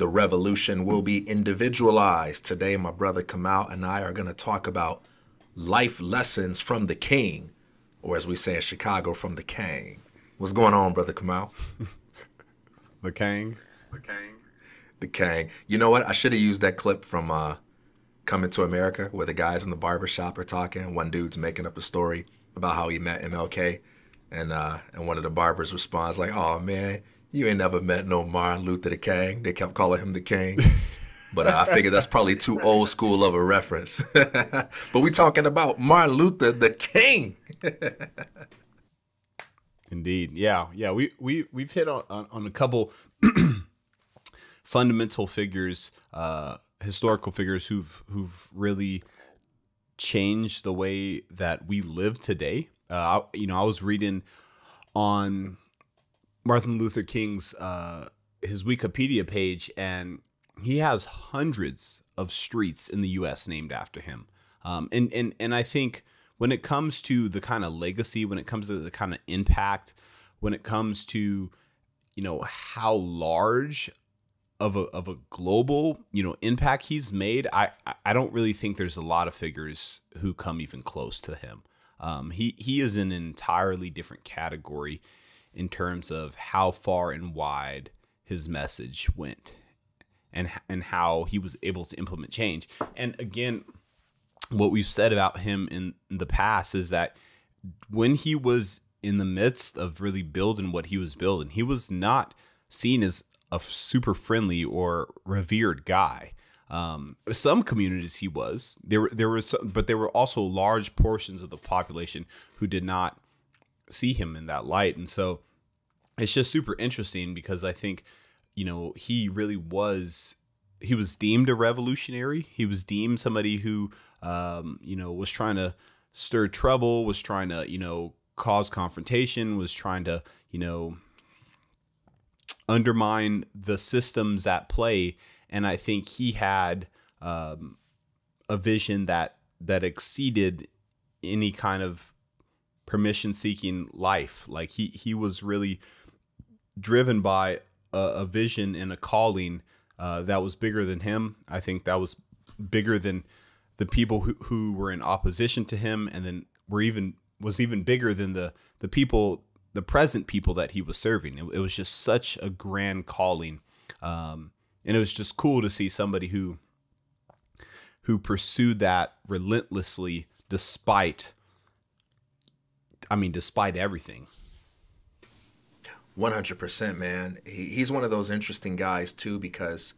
the revolution will be individualized. Today, my brother Kamal and I are going to talk about life lessons from the king, or as we say in Chicago, from the king. What's going on, brother Kamal? the king. The king. The king. You know what? I should have used that clip from uh, Coming to America where the guys in the barber shop are talking. One dude's making up a story about how he met MLK, and uh, and one of the barbers responds like, "Oh man, you ain't never met no Martin Luther the King." They kept calling him the King. But I figured that's probably too old school of a reference. but we talking about Martin Luther the King. Indeed, yeah, yeah. We we we've hit on on, on a couple fundamental figures, uh, historical figures who've who've really changed the way that we live today. Uh, you know, I was reading on Martin Luther King's uh, his Wikipedia page, and he has hundreds of streets in the U.S. named after him. Um, and and and I think when it comes to the kind of legacy, when it comes to the kind of impact, when it comes to you know how large of a of a global you know impact he's made, I I don't really think there's a lot of figures who come even close to him. Um, he he is in an entirely different category in terms of how far and wide his message went and and how he was able to implement change. And again, what we've said about him in the past is that when he was in the midst of really building what he was building, he was not seen as a super friendly or revered guy. Um, some communities he was there. There was, some, but there were also large portions of the population who did not see him in that light, and so it's just super interesting because I think you know, he really was he was deemed a revolutionary. He was deemed somebody who um, you know, was trying to stir trouble, was trying to, you know, cause confrontation, was trying to, you know, undermine the systems at play. And I think he had um, a vision that that exceeded any kind of permission seeking life. Like he he was really driven by a, a vision and a calling uh, that was bigger than him. I think that was bigger than the people who, who were in opposition to him, and then were even was even bigger than the the people, the present people that he was serving. It, it was just such a grand calling, um, and it was just cool to see somebody who who pursued that relentlessly, despite. I mean, despite everything. 100%, man. He, he's one of those interesting guys, too, because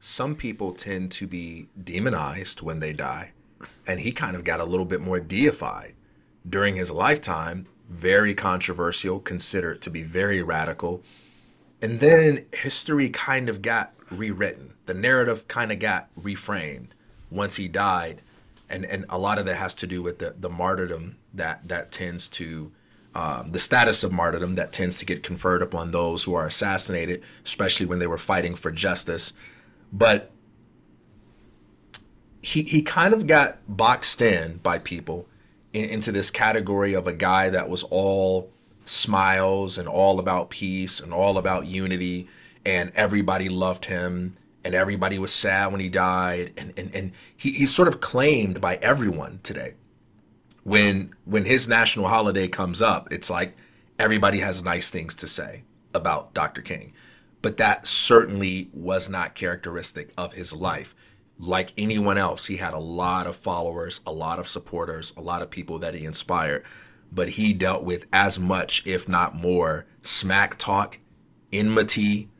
some people tend to be demonized when they die. And he kind of got a little bit more deified during his lifetime. Very controversial, considered to be very radical. And then history kind of got rewritten. The narrative kind of got reframed once he died. And, and a lot of that has to do with the, the martyrdom that, that tends to um, the status of martyrdom that tends to get conferred upon those who are assassinated, especially when they were fighting for justice. But he, he kind of got boxed in by people in, into this category of a guy that was all smiles and all about peace and all about unity, and everybody loved him and everybody was sad when he died. And, and, and he, he's sort of claimed by everyone today when when his national holiday comes up, it's like everybody has nice things to say about Dr. King. But that certainly was not characteristic of his life. Like anyone else, he had a lot of followers, a lot of supporters, a lot of people that he inspired. But he dealt with as much, if not more, smack talk, enmity,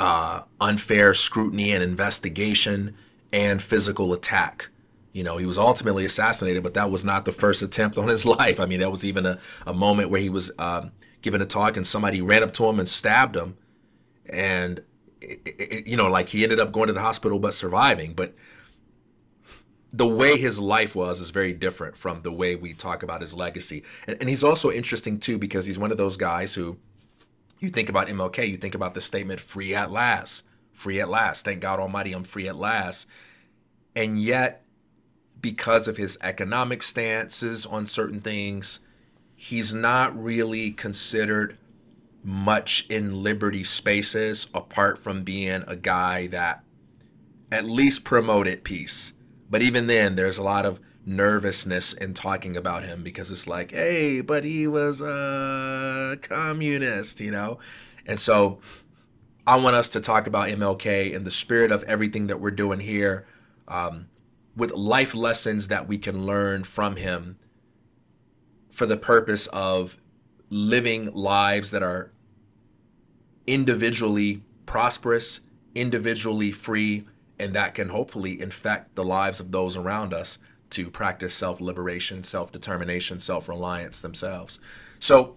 uh, unfair scrutiny and investigation, and physical attack you know, he was ultimately assassinated, but that was not the first attempt on his life. I mean, that was even a, a moment where he was um, giving a talk and somebody ran up to him and stabbed him. And, it, it, you know, like he ended up going to the hospital but surviving. But the way his life was is very different from the way we talk about his legacy. And, and he's also interesting, too, because he's one of those guys who you think about MLK, you think about the statement, free at last, free at last. Thank God Almighty, I'm free at last. And yet, because of his economic stances on certain things, he's not really considered much in liberty spaces apart from being a guy that at least promoted peace. But even then, there's a lot of nervousness in talking about him because it's like, hey, but he was a communist, you know? And so I want us to talk about MLK in the spirit of everything that we're doing here um, with life lessons that we can learn from him for the purpose of living lives that are individually prosperous, individually free, and that can hopefully infect the lives of those around us to practice self liberation, self determination, self reliance themselves. So,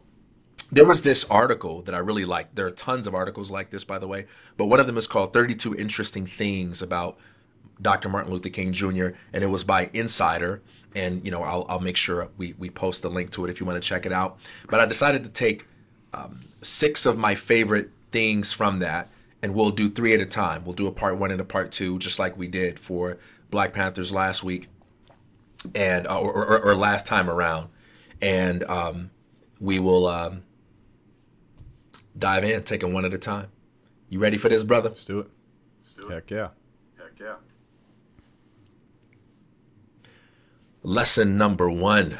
there was this article that I really liked. There are tons of articles like this, by the way, but one of them is called 32 Interesting Things About Dr. Martin Luther King Jr., and it was by Insider. And, you know, I'll, I'll make sure we, we post a link to it if you want to check it out. But I decided to take um, six of my favorite things from that, and we'll do three at a time. We'll do a part one and a part two, just like we did for Black Panthers last week and uh, or, or, or, last time around. And um, we will um, dive in, taking one at a time. You ready for this, brother? Let's do it. Let's do it. Heck yeah. Heck yeah. Lesson number one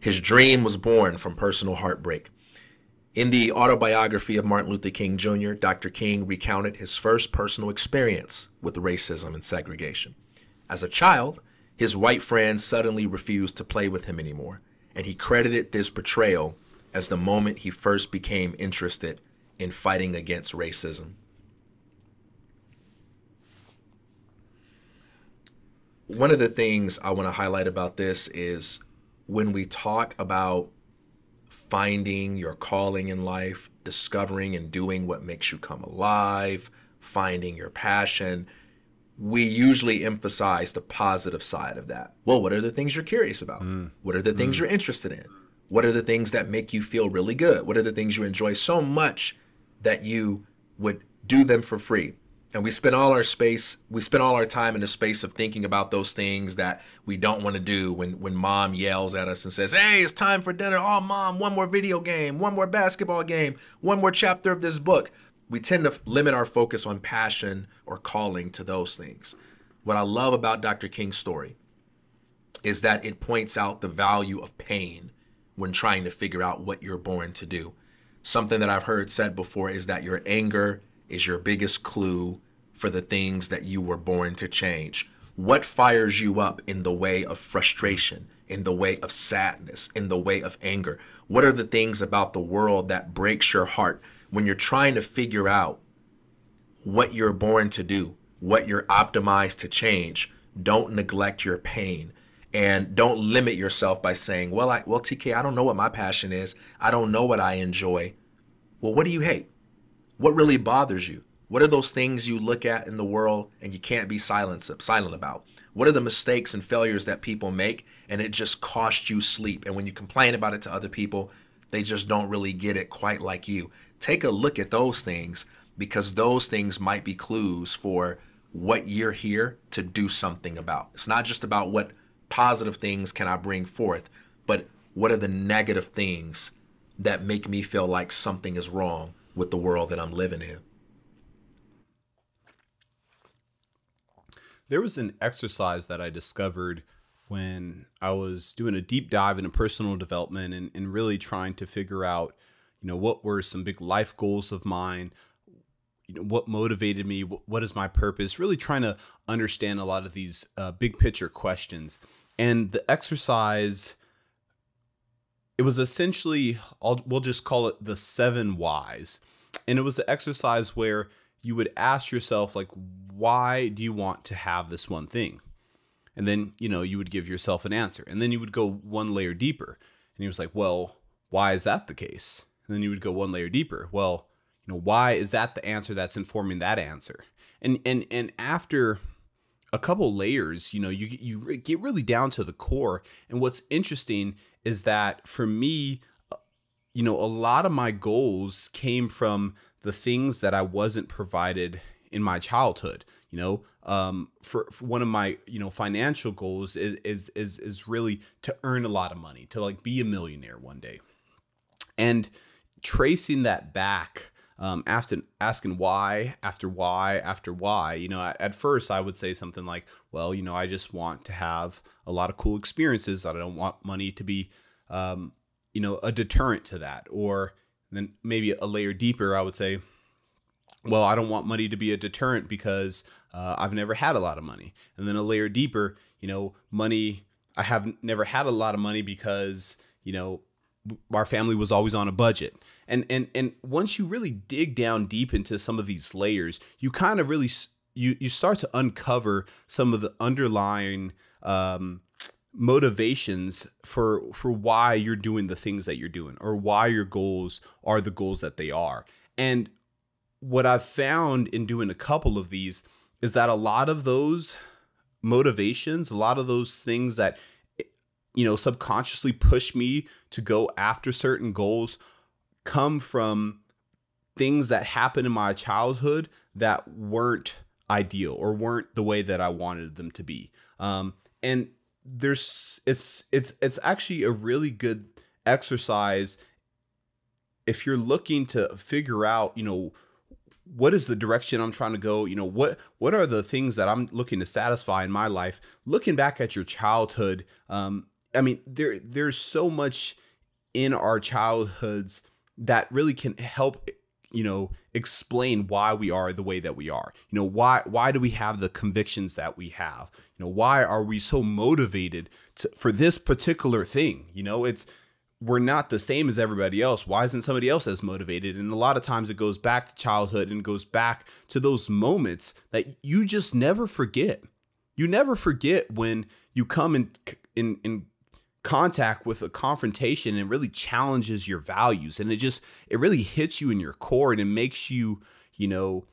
His dream was born from personal heartbreak. In the autobiography of Martin Luther King Jr., Dr. King recounted his first personal experience with racism and segregation. As a child, his white friends suddenly refused to play with him anymore, and he credited this betrayal as the moment he first became interested in fighting against racism. One of the things I want to highlight about this is when we talk about finding your calling in life, discovering and doing what makes you come alive, finding your passion, we usually emphasize the positive side of that. Well, what are the things you're curious about? Mm. What are the things mm. you're interested in? What are the things that make you feel really good? What are the things you enjoy so much that you would do them for free? And we spend all our space, we spend all our time in the space of thinking about those things that we don't want to do when when mom yells at us and says, "Hey, it's time for dinner." Oh, mom, one more video game, one more basketball game, one more chapter of this book we tend to limit our focus on passion or calling to those things. What I love about Dr. King's story is that it points out the value of pain when trying to figure out what you're born to do. Something that I've heard said before is that your anger is your biggest clue for the things that you were born to change. What fires you up in the way of frustration, in the way of sadness, in the way of anger? What are the things about the world that breaks your heart when you're trying to figure out what you're born to do, what you're optimized to change, don't neglect your pain and don't limit yourself by saying, "Well, I well TK, I don't know what my passion is. I don't know what I enjoy." Well, what do you hate? What really bothers you? What are those things you look at in the world and you can't be silent silent about? What are the mistakes and failures that people make and it just costs you sleep? And when you complain about it to other people, they just don't really get it quite like you take a look at those things because those things might be clues for what you're here to do something about. It's not just about what positive things can I bring forth, but what are the negative things that make me feel like something is wrong with the world that I'm living in. There was an exercise that I discovered when I was doing a deep dive into personal development and, and really trying to figure out you know what were some big life goals of mine? You know what motivated me? What is my purpose? Really trying to understand a lot of these uh, big picture questions. And the exercise it was essentially I'll, we'll just call it the seven whys. And it was the exercise where you would ask yourself like why do you want to have this one thing? And then you know you would give yourself an answer. And then you would go one layer deeper. And he was like well why is that the case and then you would go one layer deeper. Well, you know, why is that the answer that's informing that answer? And and and after a couple layers, you know, you you get really down to the core. And what's interesting is that for me, uh, you know, a lot of my goals came from the things that I wasn't provided in my childhood. You know, um, for, for one of my you know financial goals is, is is is really to earn a lot of money, to like be a millionaire one day, and tracing that back um, asking asking why after why after why. You know, at, first I would say something like, "Well, you know, I just want to have a lot of cool experiences. That I don't want money to be, um, you know, a deterrent to that." Or then maybe a layer deeper, I would say, "Well, I don't want money to be a deterrent because uh, I've never had a lot of money." And then a layer deeper, you know, money. I have never had a lot of money because you know our family was always on a budget. And and and once you really dig down deep into some of these layers you kind of really you you start to uncover some of the underlying um, motivations for for why you're doing the things that you're doing or why your goals are the goals that they are. And what i've found in doing a couple of these is that a lot of those motivations a lot of those things that you know, subconsciously push me to go after certain goals come from things that happened in my childhood that weren't ideal or weren't the way that I wanted them to be. Um, and there's it's it's it's actually a really good exercise if you're looking to figure out, you know, what is the direction I'm trying to go? You know, what what are the things that I'm looking to satisfy in my life? Looking back at your childhood, um, I mean, there there's so much in our childhoods that really can help you know explain why we are the way that we are. You know why why do we have the convictions that we have? You know why are we so motivated to, for this particular thing? You know it's we're not the same as everybody else. Why isn't somebody else as motivated? And a lot of times it goes back to childhood and goes back to those moments that you just never forget. You never forget when you come in in in contact with a confrontation and really challenges your values and it just it really hits you in your core and it makes you you know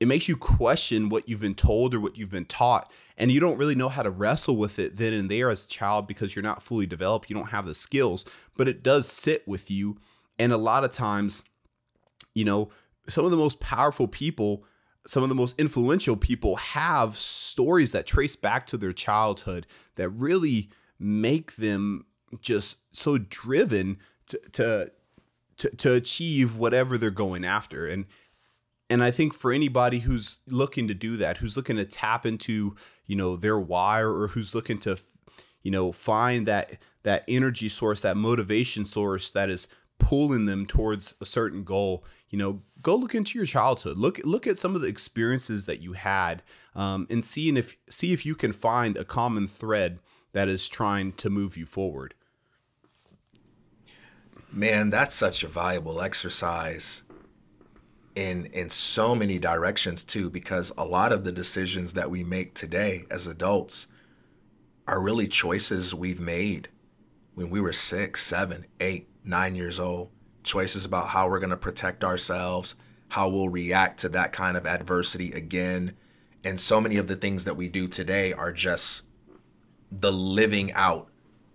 it makes you question what you've been told or what you've been taught. And you don't really know how to wrestle with it then and there as a child because you're not fully developed you don't have the skills but it does sit with you. And a lot of times you know some of the most powerful people some of the most influential people have stories that trace back to their childhood that really make them just so driven to, to to to achieve whatever they're going after and and I think for anybody who's looking to do that, who's looking to tap into, you know, their why or who's looking to, you know, find that that energy source, that motivation source that is pulling them towards a certain goal, you know, go look into your childhood. Look look at some of the experiences that you had, um, and seeing if see if you can find a common thread that is trying to move you forward. Man, that's such a valuable exercise in in so many directions too because a lot of the decisions that we make today as adults are really choices we've made when we were six, seven, eight, nine years old. Choices about how we're going to protect ourselves, how we'll react to that kind of adversity again. And so many of the things that we do today are just the living out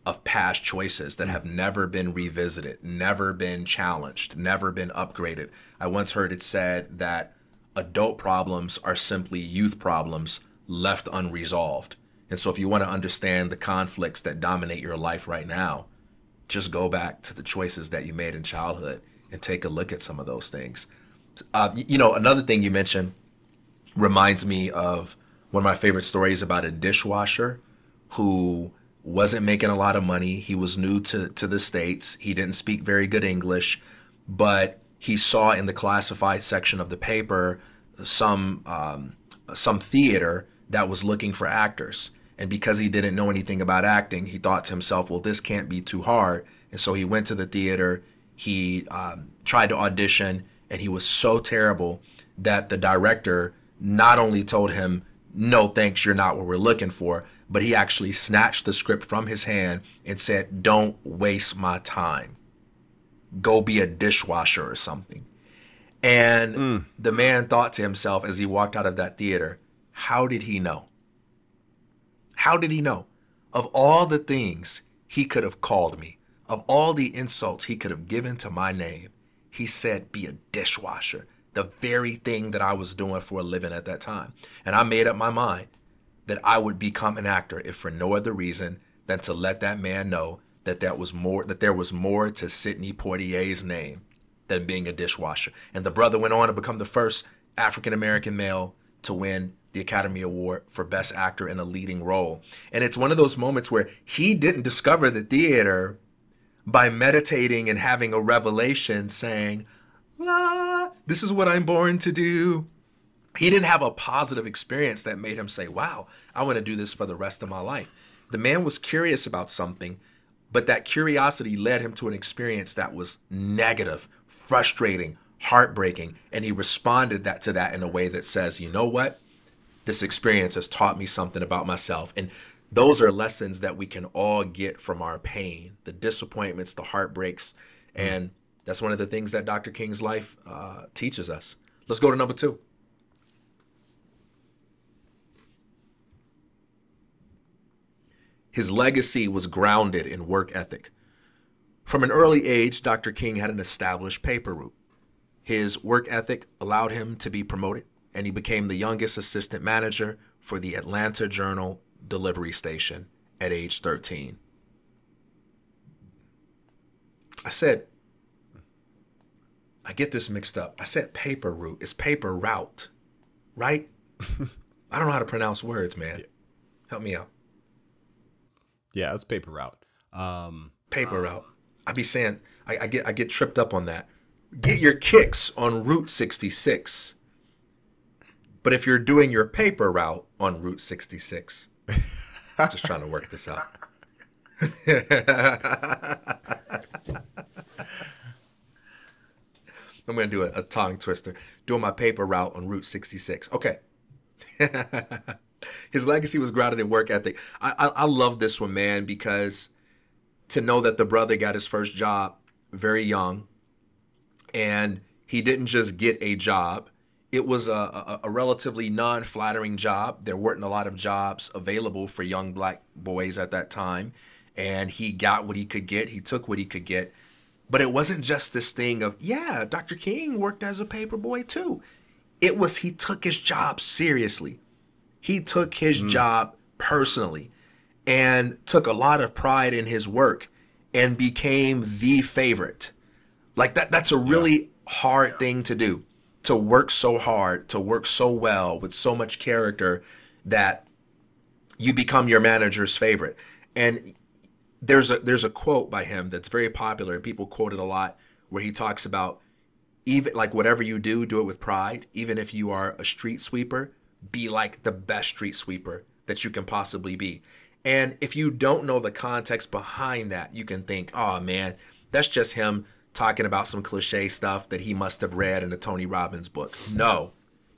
of past choices that have never been revisited, never been challenged, never been upgraded. I once heard it said that adult problems are simply youth problems left unresolved. And so, if you want to understand the conflicts that dominate your life right now, just go back to the choices that you made in childhood and take a look at some of those things. Uh, you know, another thing you mentioned reminds me of one of my favorite stories about a dishwasher who wasn't making a lot of money. He was new to, to the States. He didn't speak very good English, but he saw in the classified section of the paper some um, some theater that was looking for actors. And because he didn't know anything about acting, he thought to himself, well, this can't be too hard. And so he went to the theater. He um, tried to audition, and he was so terrible that the director not only told him, no, thanks, you're not what we're looking for, but he actually snatched the script from his hand and said, Don't waste my time. Go be a dishwasher or something. And mm. the man thought to himself as he walked out of that theater, How did he know? How did he know? Of all the things he could have called me, of all the insults he could have given to my name, he said, Be a dishwasher. The very thing that I was doing for a living at that time. And I made up my mind that I would become an actor if for no other reason than to let that man know that that was more that there was more to Sidney Poitier's name than being a dishwasher. And the brother went on to become the first African American male to win the Academy Award for Best Actor in a Leading Role. And it's one of those moments where he didn't discover the theater by meditating and having a revelation saying, ah, this is what I'm born to do. He didn't have a positive experience that made him say, wow, I want to do this for the rest of my life. The man was curious about something, but that curiosity led him to an experience that was negative, frustrating, heartbreaking, and he responded that to that in a way that says, you know what? This experience has taught me something about myself. And those are lessons that we can all get from our pain, the disappointments, the heartbreaks. And that's one of the things that Dr. King's life uh, teaches us. Let's go to number two. His legacy was grounded in work ethic. From an early age, Dr. King had an established paper route. His work ethic allowed him to be promoted, and he became the youngest assistant manager for the Atlanta Journal delivery station at age 13. I said, I get this mixed up. I said paper route. It's paper route, right? I don't know how to pronounce words, man. Help me out. Yeah, it's paper route. Um, paper route. I'd be saying I, I get I get tripped up on that. Get your kicks on Route 66. But if you're doing your paper route on Route 66, just trying to work this out. I'm going to do a, a, tongue twister. Doing my paper route on Route 66. Okay. His legacy was grounded in work ethic. I, I, I love this one, man, because to know that the brother got his first job very young and he didn't just get a job, it was a, a, a relatively non flattering job. There weren't a lot of jobs available for young black boys at that time. And he got what he could get, he took what he could get. But it wasn't just this thing of, yeah, Dr. King worked as a paper boy too. It was he took his job seriously. He took his mm. job personally and took a lot of pride in his work and became the favorite. Like that that's a really yeah. hard thing to do. To work so hard, to work so well with so much character that you become your manager's favorite. And there's a there's a quote by him that's very popular and people quote it a lot where he talks about even like whatever you do, do it with pride. Even if you are a street sweeper, be like the best street sweeper that you can possibly be. And if you don't know the context behind that, you can think, oh man, that's just him talking about some cliche stuff that he must have read in a Tony Robbins book. No,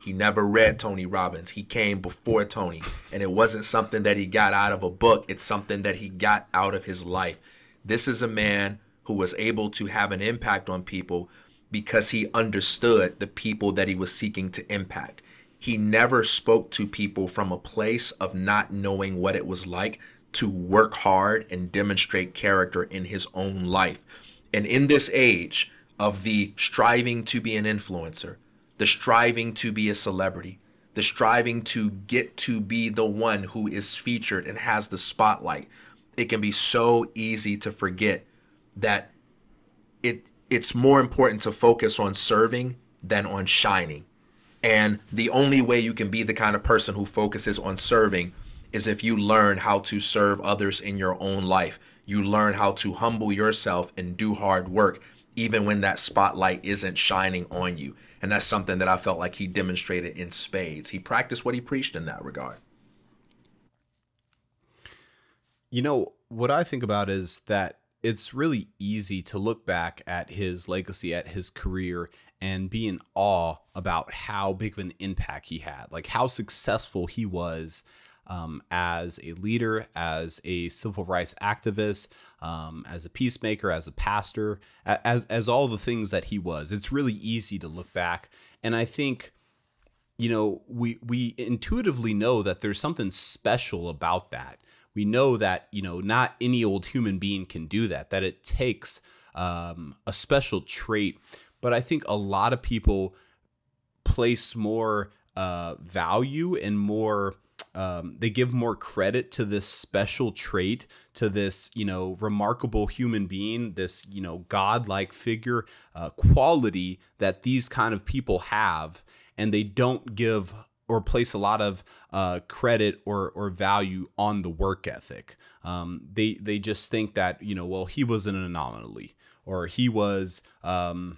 he never read Tony Robbins. He came before Tony. And it wasn't something that he got out of a book, it's something that he got out of his life. This is a man who was able to have an impact on people because he understood the people that he was seeking to impact. He never spoke to people from a place of not knowing what it was like to work hard and demonstrate character in his own life. And in this age of the striving to be an influencer, the striving to be a celebrity, the striving to get to be the one who is featured and has the spotlight, it can be so easy to forget that it it's more important to focus on serving than on shining. And the only way you can be the kind of person who focuses on serving is if you learn how to serve others in your own life. You learn how to humble yourself and do hard work, even when that spotlight isn't shining on you. And that's something that I felt like he demonstrated in spades. He practiced what he preached in that regard. You know, what I think about is that it's really easy to look back at his legacy, at his career, and be in awe about how big of an impact he had, like how successful he was um, as a leader, as a civil rights activist, um, as a peacemaker, as a pastor, as as all the things that he was. It's really easy to look back, and I think, you know, we we intuitively know that there's something special about that. We know that you know not any old human being can do that. That it takes um, a special trait but I think a lot of people place more uh, value and more um, they give more credit to this special trait, to this you know remarkable human being, this you know godlike figure uh, quality that these kind of people have, and they don't give or place a lot of uh, credit or or value on the work ethic. Um, they they just think that you know well he was an anomaly or he was um,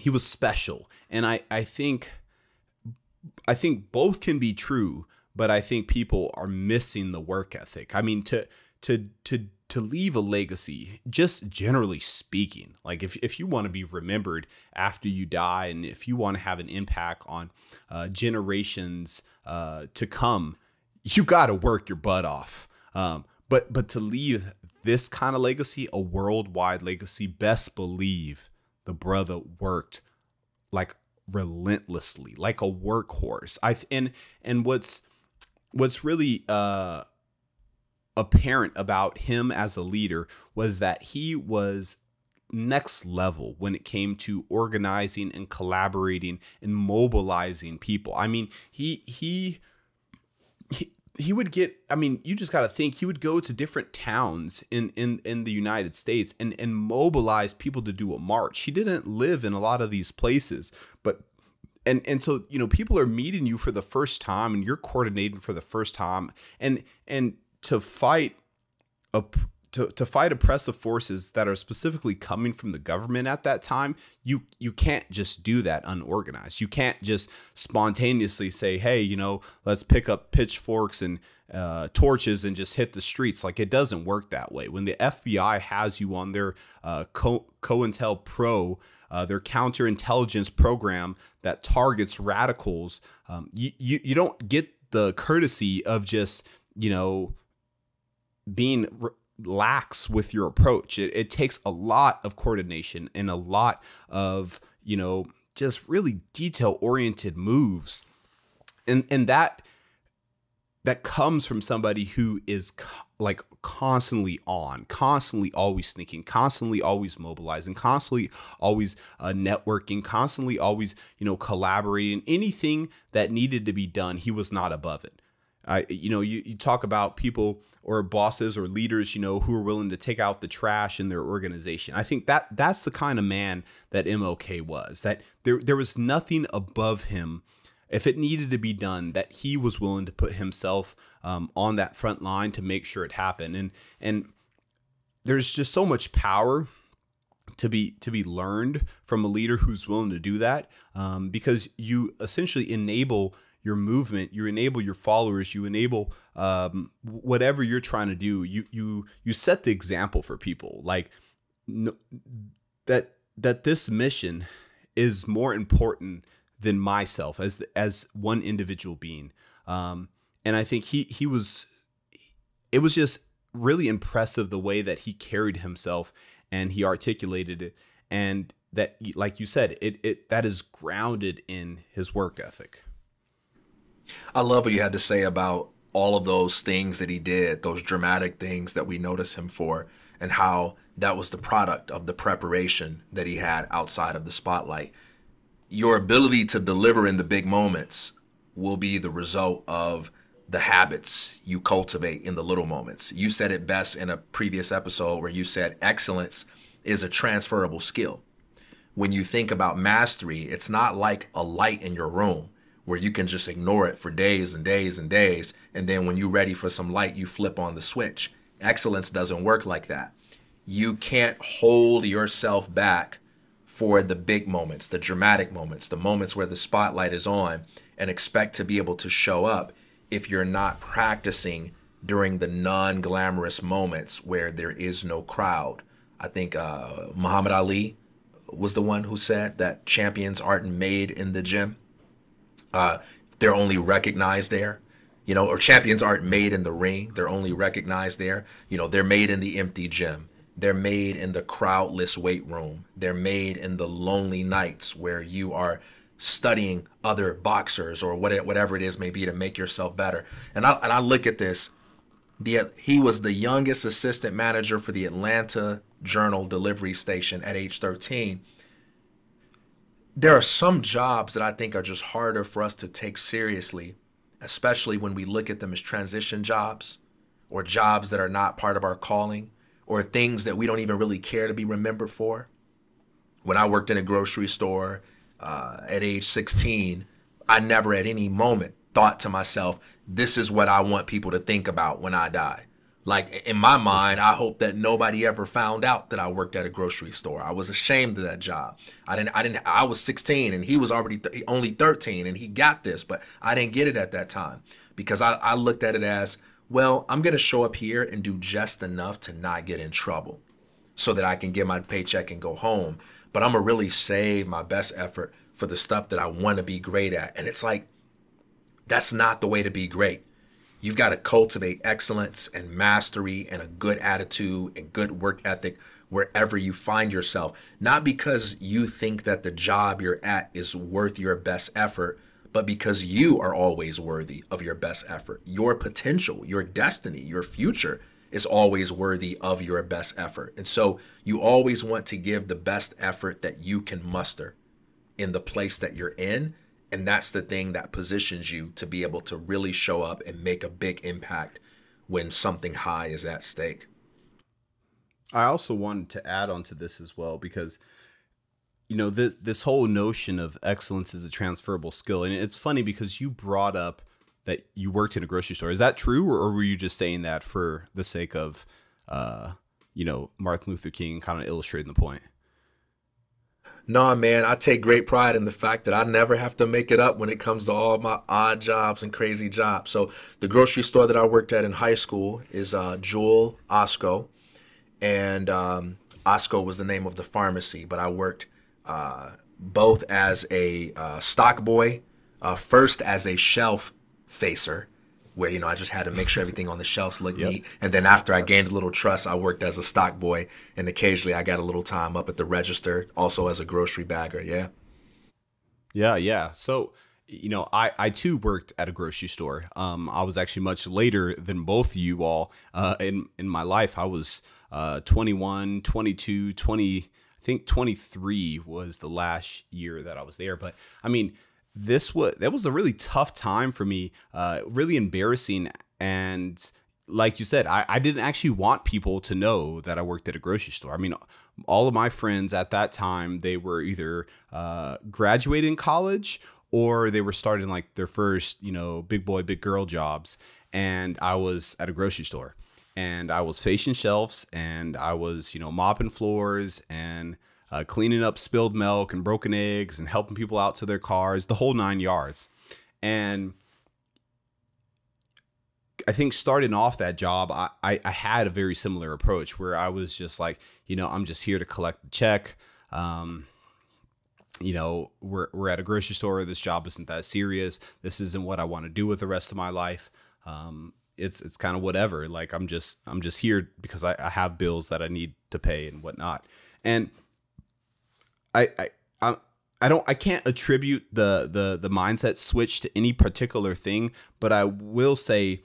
he was special, and I I think I think both can be true, but I think people are missing the work ethic. I mean to to to to leave a legacy, just generally speaking, like if, if you want to be remembered after you die and if you want to have an impact on uh, generations uh, to come, you got to work your butt off. Um, but but to leave this kind of legacy, a worldwide legacy, best believe the brother worked like relentlessly, like a workhorse. I and and what's what's really uh apparent about him as a leader was that he was next level when it came to organizing and collaborating and mobilizing people. I mean, he he he, he would get I mean, you just got to think he would go to different towns in in in the United States and and mobilize people to do a march. He didn't live in a lot of these places, but and and so you know people are meeting you for the first time and you're coordinating for the first time and and to fight a to, to fight oppressive forces that are specifically coming from the government at that time, you you can't just do that unorganized. You can't just spontaneously say, "Hey, you know, let's pick up pitchforks and uh, torches and just hit the streets." Like it doesn't work that way. When the FBI has you on their uh, Co- COINTELPRO, uh, their counterintelligence program that targets radicals, um, you, you you don't get the courtesy of just you know being lax with your approach. It, it takes a lot of coordination and a lot of, you know, just really detail oriented moves. And, and that, that comes from somebody who is co- like constantly on, constantly always thinking, constantly always mobilizing, constantly always uh, networking, constantly always, you know, collaborating. Anything that needed to be done, he was not above it. You know, you, you talk about people or bosses or leaders, you know, who are willing to take out the trash in their organization. I think that that's the kind of man that MLK was. That there there was nothing above him. If it needed to be done, that he was willing to put himself um, on that front line to make sure it happened. And and there's just so much power to be to be learned from a leader who's willing to do that, um, because you essentially enable your movement you enable your followers you enable um, whatever you're trying to do you you you set the example for people. Like that that this mission is more important than myself as as one individual being. Um, and i think he he was it was just really impressive the way that he carried himself and he articulated it. And that like you said it, it that is grounded in his work ethic I love what you had to say about all of those things that he did, those dramatic things that we notice him for, and how that was the product of the preparation that he had outside of the spotlight. Your ability to deliver in the big moments will be the result of the habits you cultivate in the little moments. You said it best in a previous episode where you said excellence is a transferable skill. When you think about mastery, it's not like a light in your room where you can just ignore it for days and days and days. And then when you're ready for some light, you flip on the switch. Excellence doesn't work like that. You can't hold yourself back for the big moments, the dramatic moments, the moments where the spotlight is on, and expect to be able to show up if you're not practicing during the non glamorous moments where there is no crowd. I think uh, Muhammad Ali was the one who said that champions aren't made in the gym uh, they're only recognized there you know or champions aren't made in the ring. They're only recognized there. You know they're made in the empty gym. They're made in the crowdless weight room. They're made in the lonely nights where you are studying other boxers or whatever it is may be to make yourself better. And i, and I look at this. The, he was the youngest assistant manager for the atlanta journal delivery station at age 13 there are some jobs that I think are just harder for us to take seriously especially when we look at them as transition jobs or jobs that are not part of our calling or things that we don't even really care to be remembered for. When I worked in a grocery store uh, at age 16, I never at any moment thought to myself, this is what I want people to think about when I die. Like in my mind, I hope that nobody ever found out that I worked at a grocery store. I was ashamed of that job. I didn't. I didn't. I was 16 and he was already th- only 13 and he got this, but I didn't get it at that time because I, I looked at it as well. I'm gonna show up here and do just enough to not get in trouble, so that I can get my paycheck and go home. But I'm gonna really save my best effort for the stuff that I want to be great at. And it's like that's not the way to be great You've got to cultivate excellence and mastery and a good attitude and good work ethic wherever you find yourself. Not because you think that the job you're at is worth your best effort, but because you are always worthy of your best effort. Your potential, your destiny, your future is always worthy of your best effort. And so you always want to give the best effort that you can muster in the place that you're in and that's the thing that positions you to be able to really show up and make a big impact when something high is at stake. I also wanted to add on to this as well because you know this this whole notion of excellence is a transferable skill and it's funny because you brought up that you worked in a grocery store. Is that true or, or were you just saying that for the sake of uh you know Martin Luther King kind of illustrating the point? Nah, man, I take great pride in the fact that I never have to make it up when it comes to all my odd jobs and crazy jobs. So the grocery store that I worked at in high school is uh, Jewel Osco, and um, Osco was the name of the pharmacy. But I worked uh, both as a uh, stock boy, uh, first as a shelf facer, where you know I just had to make sure everything on the shelves looked yep. neat. And then after I gained a little trust, I worked as a stock boy, and occasionally I got a little time up at the register, also as a grocery bagger. Yeah. Yeah, yeah. So you know, I I too worked at a grocery store. Um, I was actually much later than both you all uh, in in my life. I was uh, 21, 22, 20. I think 23 was the last year that I was there. But I mean this was that was a really tough time for me, uh, really embarrassing. And like you said, I, I didn't actually want people to know that I worked at a grocery store. I mean, all of my friends at that time they were either uh, graduating college or they were starting like their first, you know, big boy, big girl jobs, and I was at a grocery store. And I was facing shelves and I was, you know, mopping floors and uh, cleaning up spilled milk and broken eggs and helping people out to their cars, the whole nine yards. And I think starting off that job, I, I, I, had a very similar approach where I was just like, you know, I'm just here to collect the check. Um, you know, we're, we're at a grocery store. This job isn't that serious. This isn't what I want to do with the rest of my life. Um, it's it's kind of whatever. Like I'm just I'm just here because I, I have bills that I need to pay and whatnot. And I, I, I I don't I can't attribute the the the mindset switch to any particular thing, but I will say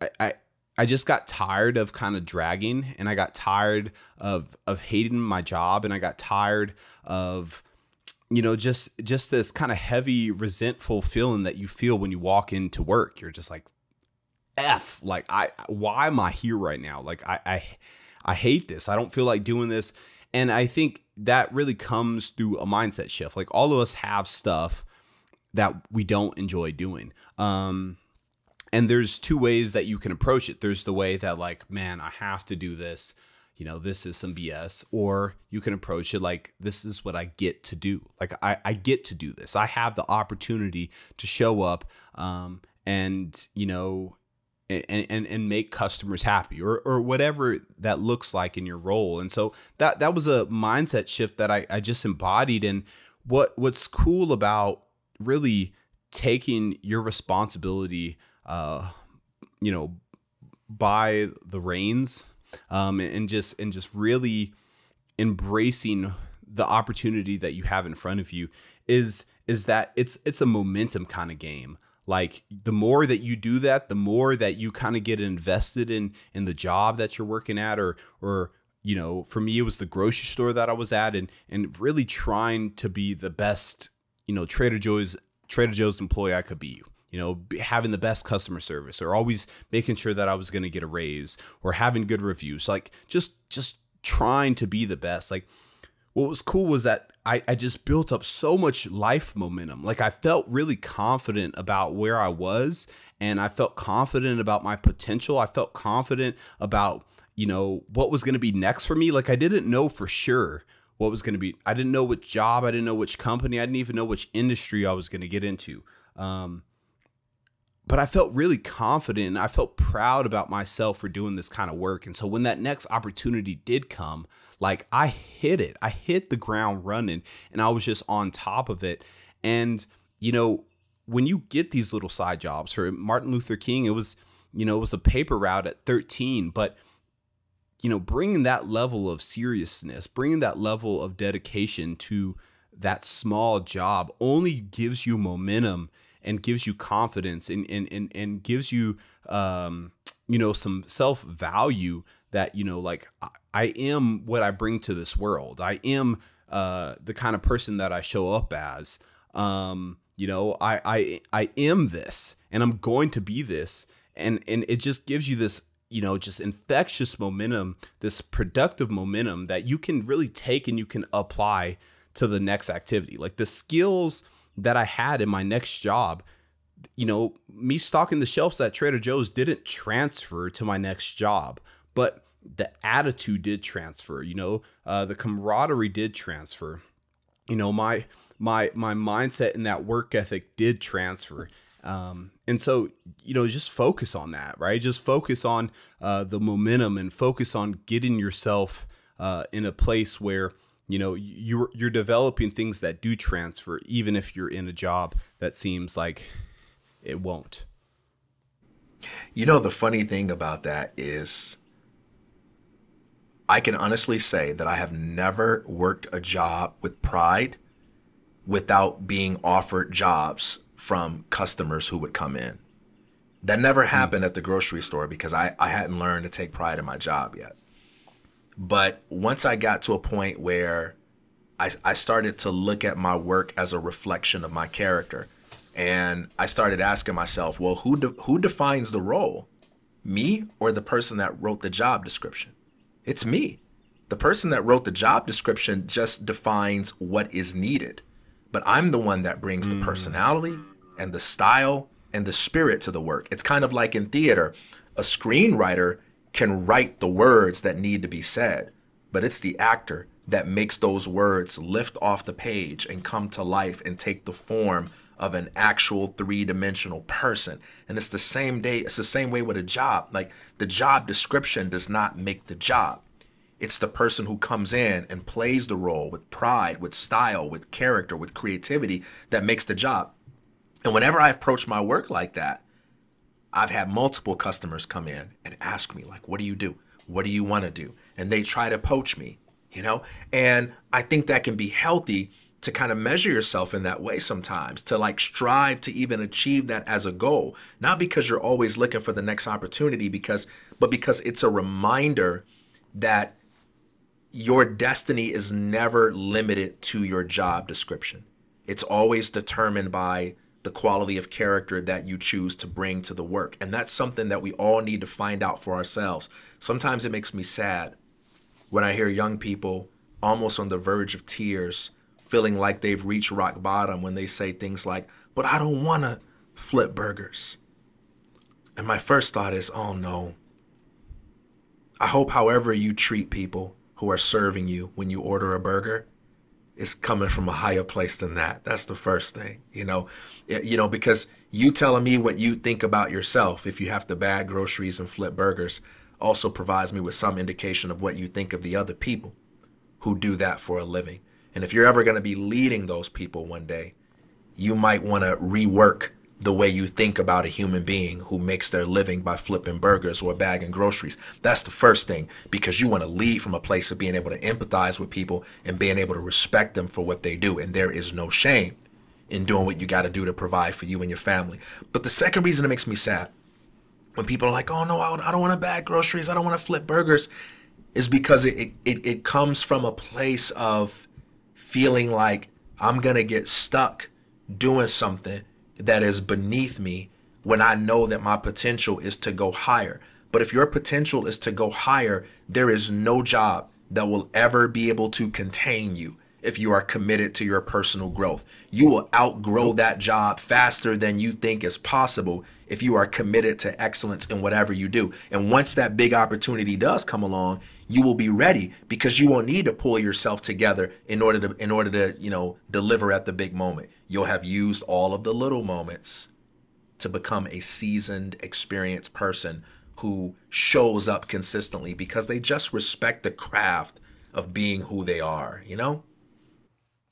I, I I just got tired of kind of dragging and I got tired of of hating my job and I got tired of you know just just this kind of heavy resentful feeling that you feel when you walk into work. You're just like F like I why am I here right now? Like I I I hate this. I don't feel like doing this. And I think that really comes through a mindset shift. Like all of us have stuff that we don't enjoy doing. Um, and there's two ways that you can approach it. There's the way that like, man, I have to do this. You know, this is some BS. Or you can approach it like, this is what I get to do. Like I, I get to do this. I have the opportunity to show up um, and, you know, and, and, and make customers happy or, or whatever that looks like in your role. And so that, that was a mindset shift that I, I just embodied. And what, what's cool about really taking your responsibility, uh, you know, by the reins, um, and just, and just really embracing the opportunity that you have in front of you is, is that it's, it's a momentum kind of game like the more that you do that the more that you kind of get invested in in the job that you're working at or or you know for me it was the grocery store that i was at and and really trying to be the best you know trader joe's trader joe's employee i could be you know, having the best customer service or always making sure that I was going to get a raise or having good reviews. Like just just trying to be the best. Like what was cool was that I, I just built up so much life momentum. Like I felt really confident about where I was and I felt confident about my potential. I felt confident about, you know, what was going to be next for me. Like I didn't know for sure what was going to be. I didn't know which job, I didn't know which company, I didn't even know which industry I was going to get into. Um, but I felt really confident. And I felt proud about myself for doing this kind of work. And so when that next opportunity did come, like I hit it, I hit the ground running and I was just on top of it. And, you know, when you get these little side jobs for Martin Luther King, it was, you know, it was a paper route at 13, but you know, bringing that level of seriousness, bringing that level of dedication to that small job only gives you momentum and gives you confidence and and and, and gives you um you know some self value that you know like I, I am what I bring to this world. I am uh the kind of person that I show up as. Um you know, I I I am this and I'm going to be this and and it just gives you this you know just infectious momentum this productive momentum that you can really take and you can apply to the next activity like the skills that I had in my next job, you know, me stocking the shelves at Trader Joe's didn't transfer to my next job, but the attitude did transfer. You know, uh, the camaraderie did transfer. You know, my my my mindset and that work ethic did transfer. Um, and so, you know, just focus on that, right? Just focus on uh, the momentum and focus on getting yourself uh, in a place where you know you're you're developing things that do transfer even if you're in a job that seems like it won't you know the funny thing about that is I can honestly say that I have never worked a job with pride without being offered jobs from customers who would come in. That never hmm. happened at the grocery store because I, I hadn't learned to take pride in my job yet. But once I got to a point where I, I started to look at my work as a reflection of my character. And I started asking myself, well, who, de- who defines the role? Me or the person that wrote the job description? It's me. The person that wrote the job description just defines what is needed. But I'm the one that brings mm. the personality and the style and the spirit to the work. It's kind of like in theater. A screenwriter can write the words that need to be said, but it's the actor that makes those words lift off the page and come to life and take the form of an actual three-dimensional person. And it's the same day, it's the same way with a job. Like the job description does not make the job. It's the person who comes in and plays the role with pride, with style, with character, with creativity that makes the job. And whenever I approach my work like that, I've had multiple customers come in and ask me, like, what do you do? What do you want to do? And they try to poach me, you know? And I think that can be healthy to kind of measure yourself in that way sometimes, to like strive to even achieve that as a goal. Not because you're always looking for the next opportunity, because but because it's a reminder that your destiny is never limited to your job description. It's always determined by the quality of character that you choose to bring to the work. And that's something that we all need to find out for ourselves. Sometimes it makes me sad when I hear young people almost on the verge of tears, feeling like they've reached rock bottom when they say things like, But I don't want to flip burgers. And my first thought is, Oh no. I hope, however, you treat people who are serving you when you order a burger, is coming from a higher place than that. That's the first thing, you know, you know, because you telling me what you think about yourself if you have to bag groceries and flip burgers also provides me with some indication of what you think of the other people who do that for a living. And if you're ever going to be leading those people one day, you might want to rework the way you think about a human being who makes their living by flipping burgers or bagging groceries. That's the first thing because you want to lead from a place of being able to empathize with people and being able to respect them for what they do. And there is no shame in doing what you got to do to provide for you and your family. But the second reason it makes me sad when people are like, oh no, I don't want to bag groceries, I don't want to flip burgers, is because it, it, it comes from a place of feeling like I'm going to get stuck doing something that is beneath me when I know that my potential is to go higher. But if your potential is to go higher, there is no job that will ever be able to contain you if you are committed to your personal growth. You will outgrow that job faster than you think is possible if you are committed to excellence in whatever you do. And once that big opportunity does come along, you will be ready because you won't need to pull yourself together in order to in order to, you know, deliver at the big moment. You'll have used all of the little moments to become a seasoned, experienced person who shows up consistently because they just respect the craft of being who they are, you know?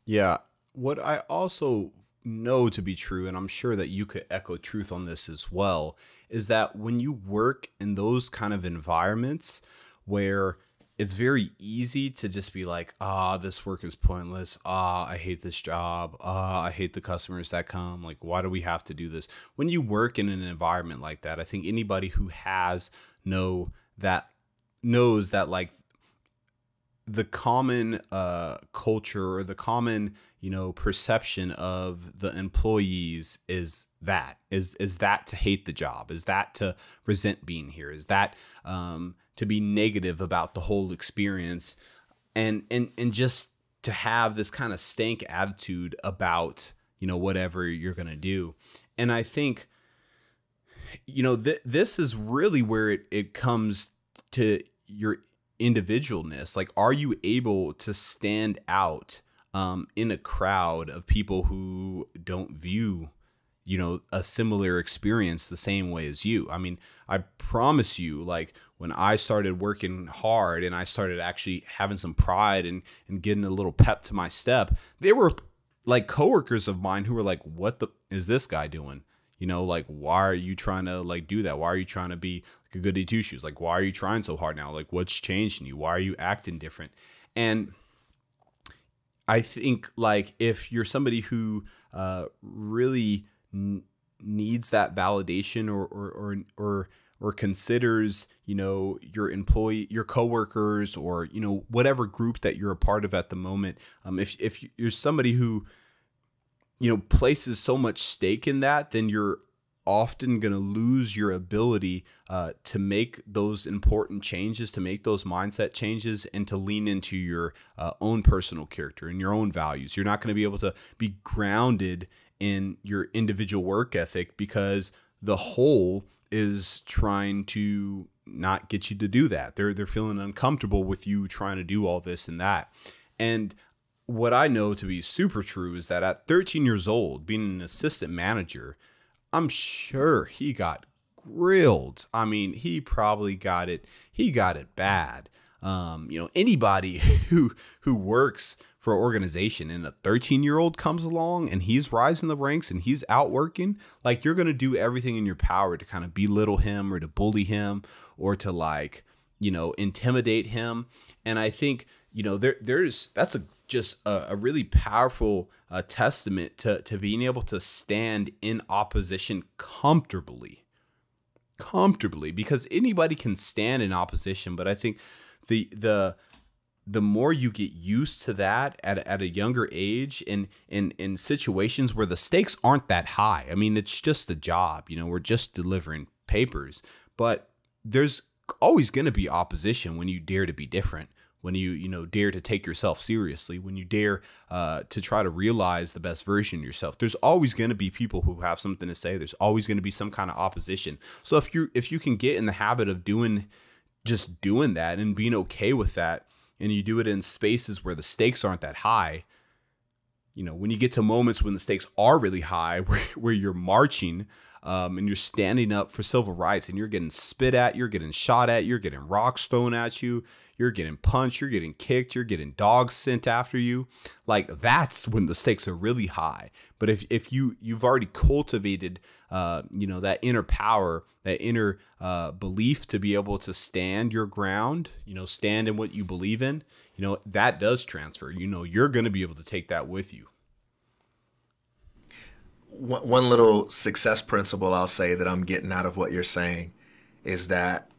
Yeah. What I also know to be true, and I'm sure that you could echo truth on this as well, is that when you work in those kind of environments where it's very easy to just be like, ah, this work is pointless. Ah, I hate this job. Ah, I hate the customers that come. Like, why do we have to do this? When you work in an environment like that, I think anybody who has know that knows that like the common uh, culture or the common you know perception of the employees is that is is that to hate the job is that to resent being here is that um, to be negative about the whole experience and and and just to have this kind of stank attitude about you know whatever you're gonna do. And i think you know th- this is really where it, it comes to your individualness. Like are you able to stand out um, in a crowd of people who don't view you know a similar experience the same way as you. I mean i promise you like when i started working hard and i started actually having some pride and and getting a little pep to my step there were like coworkers of mine who were like what the is this guy doing? You know like why are you trying to like do that? Why are you trying to be like a goody two shoes? Like why are you trying so hard now? Like what's changed in you? Why are you acting different? And i think like if you're somebody who uh really n- needs that validation or or or, or or considers you know your employee your coworkers or you know whatever group that you're a part of at the moment. Um, if if you're somebody who you know places so much stake in that then you're often going to lose your ability uh, to make those important changes to make those mindset changes and to lean into your uh, own personal character and your own values. You're not going to be able to be grounded in your individual work ethic because the whole is trying to not get you to do that. They're they're feeling uncomfortable with you trying to do all this and that. And what I know to be super true is that at 13 years old, being an assistant manager, I'm sure he got grilled. I mean, he probably got it. He got it bad. Um, you know, anybody who who works for an organization and a 13 year old comes along and he's rising the ranks and he's outworking, like you're going to do everything in your power to kind of belittle him or to bully him or to like, you know, intimidate him. And I think, you know, there there's that's a just a, a really powerful uh, testament to, to being able to stand in opposition comfortably comfortably because anybody can stand in opposition but i think the the the more you get used to that at, at a younger age in, in in situations where the stakes aren't that high. I mean, it's just a job, you know, we're just delivering papers, but there's always going to be opposition when you dare to be different when you you know dare to take yourself seriously when you dare uh, to try to realize the best version of yourself. There's always going to be people who have something to say. There's always going to be some kind of opposition. So if you if you can get in the habit of doing just doing that and being okay with that and you do it in spaces where the stakes aren't that high, you know, when you get to moments when the stakes are really high, where, where you're marching um, and you're standing up for civil rights and you're getting spit at, you're getting shot at, you're getting rocks thrown at you, you're getting punched, you're getting kicked, you're getting dogs sent after you. Like that's when the stakes are really high. But if, if you you've already cultivated uh, you know that inner power, that inner uh, belief to be able to stand your ground, you know, stand in what you believe in, you know, that does transfer. You know, you're going to be able to take that with you. One little success principle I'll say that I'm getting out of what you're saying is that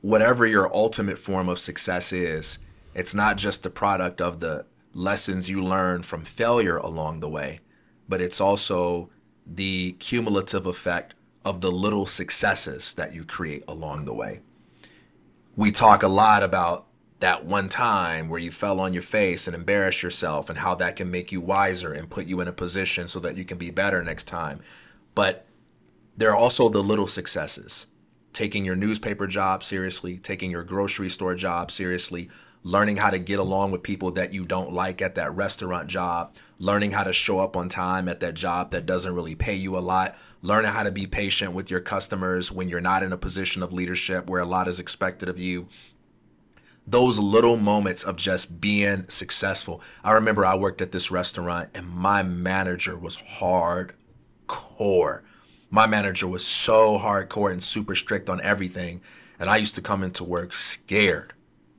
whatever your ultimate form of success is, it's not just the product of the lessons you learn from failure along the way, but it's also the cumulative effect of the little successes that you create along the way. We talk a lot about that one time where you fell on your face and embarrassed yourself and how that can make you wiser and put you in a position so that you can be better next time. But there are also the little successes. Taking your newspaper job seriously, taking your grocery store job seriously, learning how to get along with people that you don't like at that restaurant job, learning how to show up on time at that job that doesn't really pay you a lot, learning how to be patient with your customers when you're not in a position of leadership where a lot is expected of you. Those little moments of just being successful. I remember I worked at this restaurant and my manager was hardcore. My manager was so hardcore and super strict on everything. And I used to come into work scared.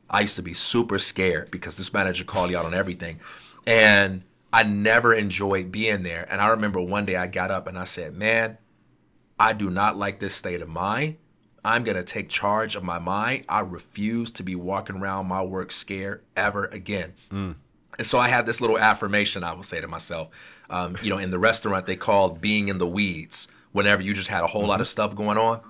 I used to be super scared because this manager called you out on everything. And I never enjoyed being there. And I remember one day I got up and I said, Man, I do not like this state of mind. I'm going to take charge of my mind. I refuse to be walking around my work scared ever again. Mm. And so I had this little affirmation I would say to myself. Um, you know, in the restaurant, they called being in the weeds whenever you just had a whole mm-hmm. lot of stuff going on.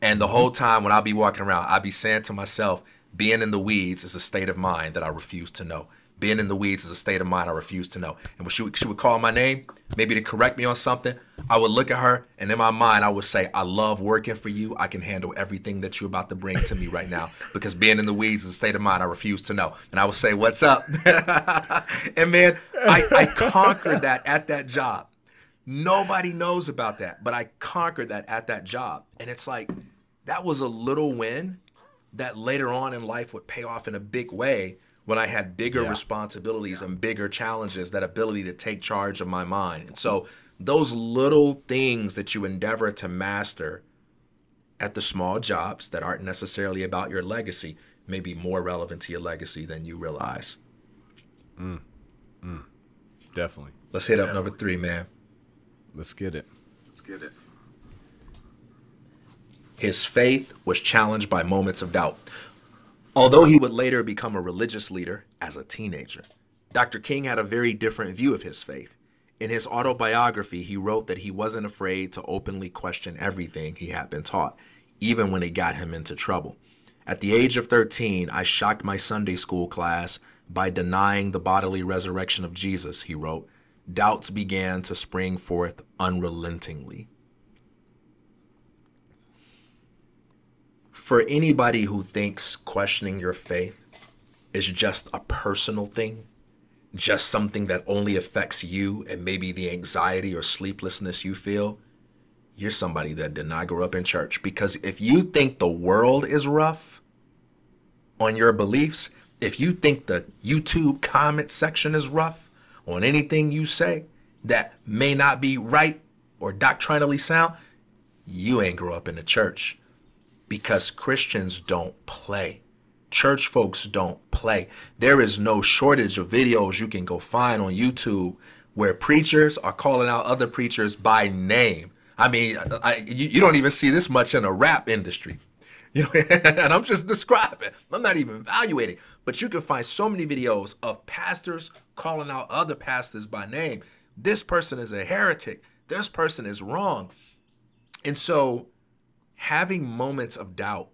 And the whole time when I'd be walking around, I'd be saying to myself, being in the weeds is a state of mind that I refuse to know. Being in the weeds is a state of mind I refuse to know. And when she would, she would call my name, maybe to correct me on something, I would look at her and in my mind I would say, I love working for you. I can handle everything that you're about to bring to me right now. Because being in the weeds is a state of mind I refuse to know. And I would say, What's up? and man, I, I conquered that at that job. Nobody knows about that, but I conquered that at that job. And it's like, that was a little win that later on in life would pay off in a big way when I had bigger yeah. responsibilities yeah. and bigger challenges, that ability to take charge of my mind. And so those little things that you endeavor to master at the small jobs that aren't necessarily about your legacy may be more relevant to your legacy than you realize. Mm. Mm. Definitely. Let's hit up number three, man. Let's get it. Let's get it. His faith was challenged by moments of doubt. Although he would later become a religious leader as a teenager, Dr. King had a very different view of his faith. In his autobiography, he wrote that he wasn't afraid to openly question everything he had been taught, even when it got him into trouble. At the age of 13, I shocked my Sunday school class by denying the bodily resurrection of Jesus, he wrote. Doubts began to spring forth unrelentingly. For anybody who thinks questioning your faith is just a personal thing, just something that only affects you and maybe the anxiety or sleeplessness you feel, you're somebody that did not grow up in church. Because if you think the world is rough on your beliefs, if you think the YouTube comment section is rough on anything you say that may not be right or doctrinally sound, you ain't grow up in the church because Christians don't play. Church folks don't play. There is no shortage of videos you can go find on YouTube where preachers are calling out other preachers by name. I mean, I, you, you don't even see this much in a rap industry. You know, and I'm just describing. I'm not even evaluating. But you can find so many videos of pastors calling out other pastors by name. This person is a heretic. This person is wrong. And so having moments of doubt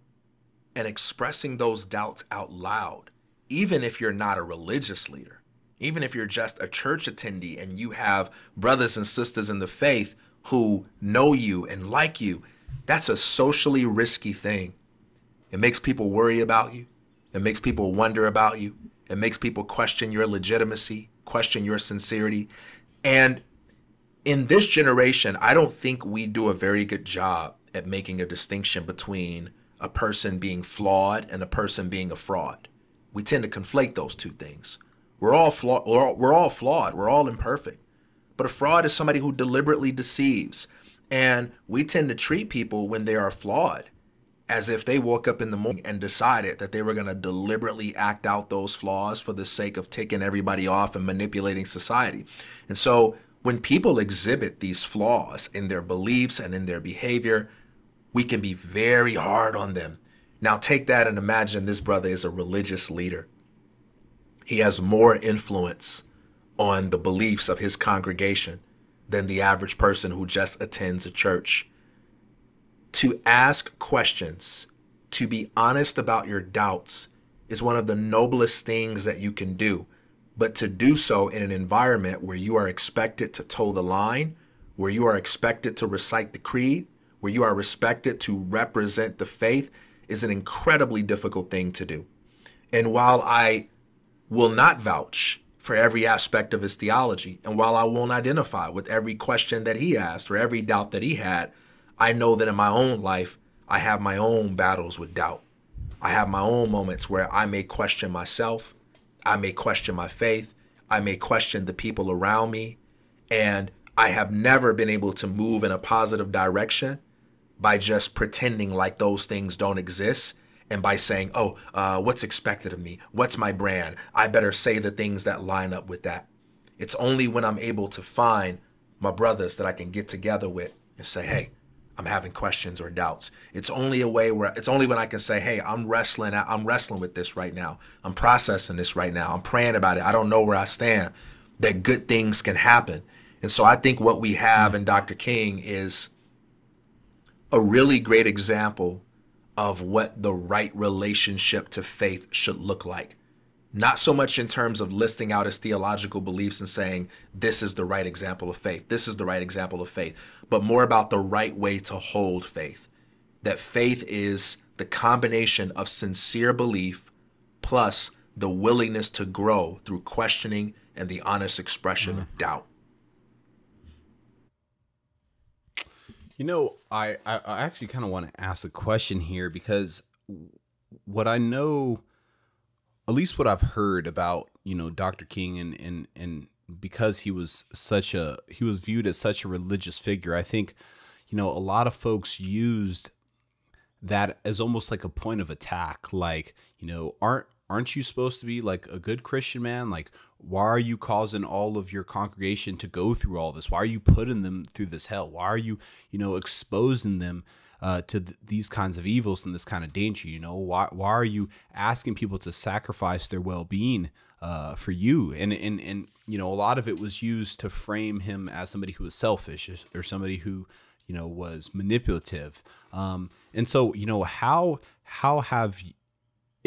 and expressing those doubts out loud, even if you're not a religious leader, even if you're just a church attendee and you have brothers and sisters in the faith who know you and like you, that's a socially risky thing. It makes people worry about you. It makes people wonder about you. It makes people question your legitimacy, question your sincerity. And in this generation, I don't think we do a very good job at making a distinction between a person being flawed and a person being a fraud. We tend to conflate those two things. We're all flawed. We're all, we're all flawed. We're all imperfect. But a fraud is somebody who deliberately deceives. And we tend to treat people when they are flawed as if they woke up in the morning and decided that they were going to deliberately act out those flaws for the sake of taking everybody off and manipulating society. And so when people exhibit these flaws in their beliefs and in their behavior, we can be very hard on them. Now, take that and imagine this brother is a religious leader. He has more influence on the beliefs of his congregation than the average person who just attends a church. To ask questions, to be honest about your doubts, is one of the noblest things that you can do. But to do so in an environment where you are expected to toe the line, where you are expected to recite the creed, where you are respected to represent the faith, is an incredibly difficult thing to do. And while I will not vouch for every aspect of his theology, and while I won't identify with every question that he asked or every doubt that he had, I know that in my own life, I have my own battles with doubt. I have my own moments where I may question myself, I may question my faith, I may question the people around me, and I have never been able to move in a positive direction by just pretending like those things don't exist and by saying, oh, uh, what's expected of me? What's my brand? I better say the things that line up with that. It's only when I'm able to find my brothers that I can get together with and say, hey, I'm having questions or doubts. It's only a way where it's only when I can say, "Hey, I'm wrestling. I'm wrestling with this right now. I'm processing this right now. I'm praying about it. I don't know where I stand." That good things can happen. And so I think what we have in Dr. King is a really great example of what the right relationship to faith should look like. Not so much in terms of listing out his theological beliefs and saying, this is the right example of faith, this is the right example of faith, but more about the right way to hold faith. That faith is the combination of sincere belief plus the willingness to grow through questioning and the honest expression mm-hmm. of doubt. You know, I, I, I actually kind of want to ask a question here because what I know, at least what I've heard about, you know, Dr. King and, and, and because he was such a, he was viewed as such a religious figure, I think, you know, a lot of folks used that as almost like a point of attack. Like, you know, aren't, aren't you supposed to be like a good Christian man? Like, why are you causing all of your congregation to go through all this? Why are you putting them through this hell? Why are you, you know, exposing them uh, to th- these kinds of evils and this kind of danger? You know, why why are you asking people to sacrifice their well being uh, for you? And and and you know, a lot of it was used to frame him as somebody who was selfish or somebody who you know was manipulative. Um, and so, you know, how how have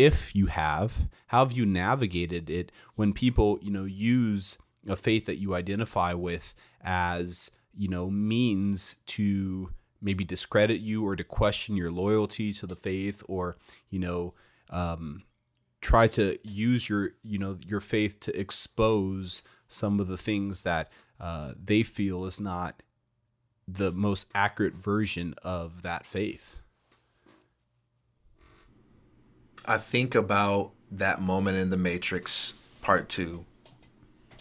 if you have, how have you navigated it when people, you know, use a faith that you identify with as, you know, means to maybe discredit you or to question your loyalty to the faith or, you know, um, try to use your, you know, your faith to expose some of the things that uh, they feel is not the most accurate version of that faith. I think about that moment in The Matrix Part 2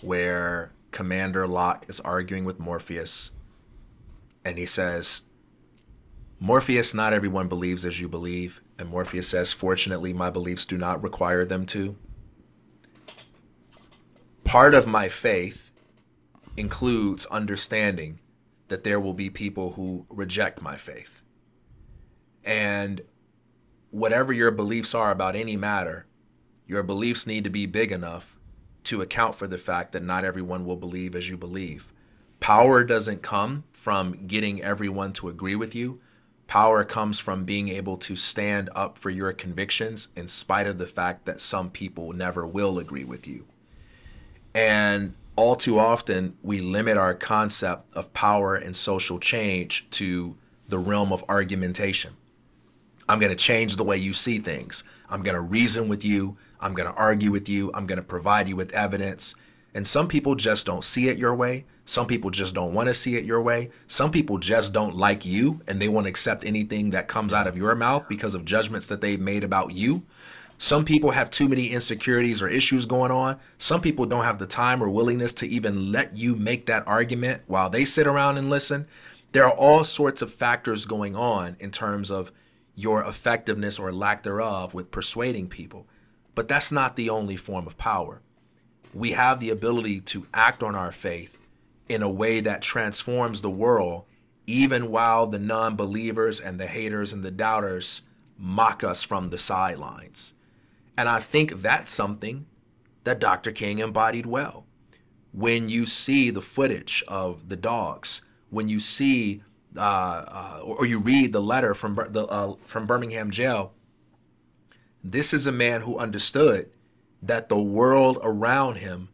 where Commander Lock is arguing with Morpheus and he says, Morpheus, not everyone believes as you believe. And Morpheus says, Fortunately, my beliefs do not require them to. Part of my faith includes understanding that there will be people who reject my faith. And whatever your beliefs are about any matter, your beliefs need to be big enough to account for the fact that not everyone will believe as you believe. Power doesn't come from getting everyone to agree with you. Power comes from being able to stand up for your convictions in spite of the fact that some people never will agree with you. And all too often, we limit our concept of power and social change to the realm of argumentation. I'm going to change the way you see things. I'm going to reason with you. I'm going to argue with you. I'm going to provide you with evidence. And some people just don't see it your way. Some people just don't want to see it your way. Some people just don't like you and they won't accept anything that comes out of your mouth because of judgments that they've made about you. Some people have too many insecurities or issues going on. Some people don't have the time or willingness to even let you make that argument while they sit around and listen. There are all sorts of factors going on in terms of your effectiveness or lack thereof with persuading people. But that's not the only form of power. We have the ability to act on our faith in a way that transforms the world, even while the non believers and the haters and the doubters mock us from the sidelines. And I think that's something that Dr. King embodied well. when you see the footage of the dogs, when you see uh, uh, or, you read the letter from the uh, from Birmingham jail, this is a man who understood that the world around him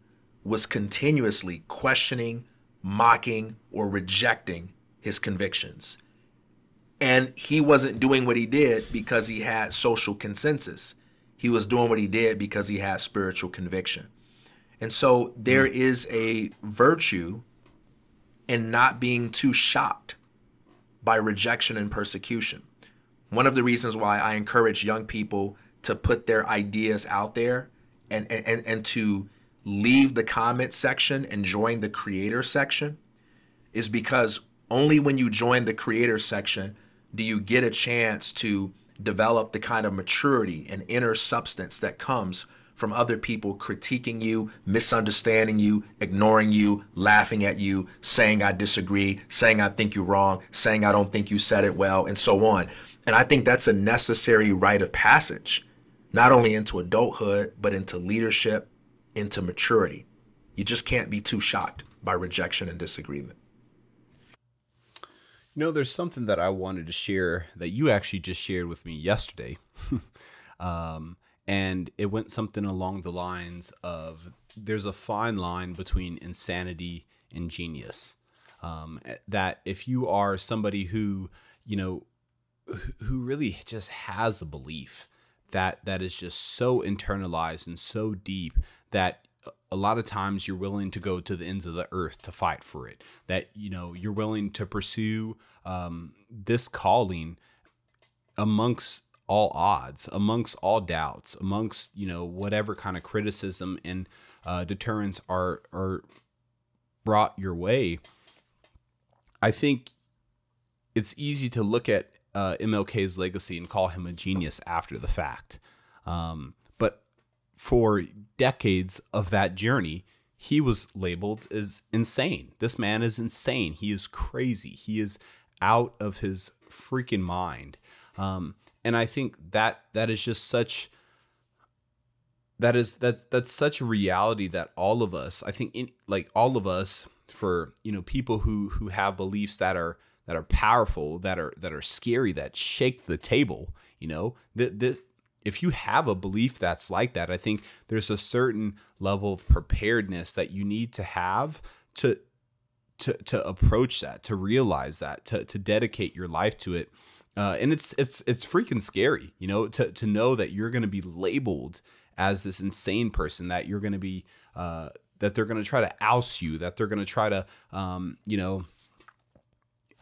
was continuously questioning, mocking, or rejecting his convictions. And he wasn't doing what he did because he had social consensus. He was doing what he did because he had spiritual conviction. And so there is a virtue in not being too shocked by rejection and persecution. One of the reasons why I encourage young people to put their ideas out there and, and, and to leave the comment section and join the creator section is because only when you join the creator section do you get a chance to develop the kind of maturity and inner substance that comes from other people critiquing you, misunderstanding you, ignoring you, laughing at you, saying I disagree, saying I think you're wrong, saying I don't think you said it well, and so on. And I think that's a necessary rite of passage, not only into adulthood, but into leadership, into maturity. You just can't be too shocked by rejection and disagreement. You know, there's something that I wanted to share that you actually just shared with me yesterday. um, and it went something along the lines of there's a fine line between insanity and genius. Um, that if you are somebody who, you know, who really just has a belief that that is just so internalized and so deep that a lot of times you're willing to go to the ends of the earth to fight for it. That you know you're willing to pursue um, this calling amongst all odds, amongst all doubts, amongst you know whatever kind of criticism and uh, deterrence are are brought your way. I think it's easy to look at uh, MLK's legacy and call him a genius after the fact. Um, but for decades of that journey, he was labeled as insane. This man is insane. He is crazy. He is out of his freaking mind. Um, and I think that that is just such that is that that's such a reality that all of us, I think, in, like all of us, for you know people who who have beliefs that are that are powerful, that are that are scary, that shake the table. You know, that that if you have a belief that's like that, I think there's a certain level of preparedness that you need to have to to to approach that, to realize that, to to dedicate your life to it. Uh, and it's it's it's freaking scary, you know, to to know that you're going to be labeled as this insane person, that you're going to be uh, that they're going to try to oust you, that they're going to try to um, you know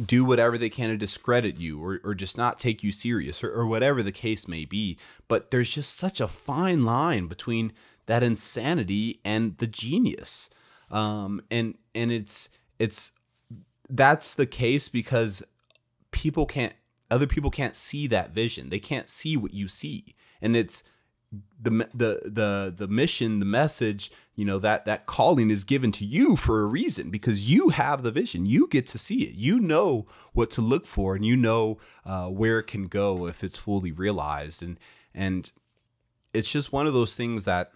do whatever they can to discredit you or, or just not take you serious or, or whatever the case may be. But there's just such a fine line between that insanity and the genius. Um, and and it's it's that's the case because people can't other people can't see that vision. They can't see what you see. And it's the the the the mission, the message, you know that that calling is given to you for a reason because you have the vision. You get to see it. You know what to look for, and you know uh, where it can go if it's fully realized. And and it's just one of those things that